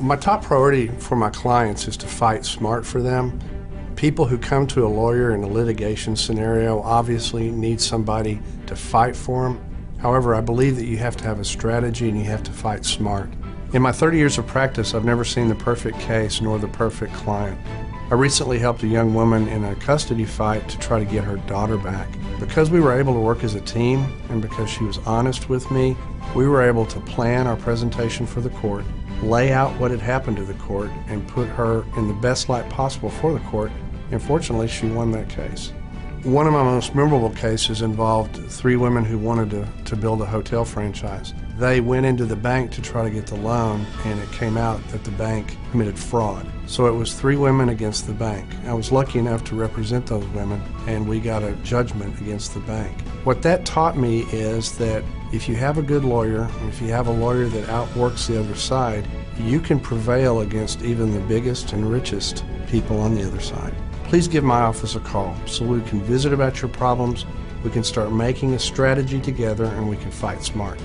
My top priority for my clients is to fight smart for them. People who come to a lawyer in a litigation scenario obviously need somebody to fight for them. However, I believe that you have to have a strategy and you have to fight smart. In my 30 years of practice, I've never seen the perfect case nor the perfect client. I recently helped a young woman in a custody fight to try to get her daughter back. Because we were able to work as a team and because she was honest with me, we were able to plan our presentation for the court, lay out what had happened to the court, and put her in the best light possible for the court and fortunately she won that case. One of my most memorable cases involved three women who wanted to, to build a hotel franchise. They went into the bank to try to get the loan, and it came out that the bank committed fraud. So it was three women against the bank. I was lucky enough to represent those women, and we got a judgment against the bank. What that taught me is that if you have a good lawyer, if you have a lawyer that outworks the other side, you can prevail against even the biggest and richest people on the other side please give my office a call so we can visit about your problems, we can start making a strategy together, and we can fight smart.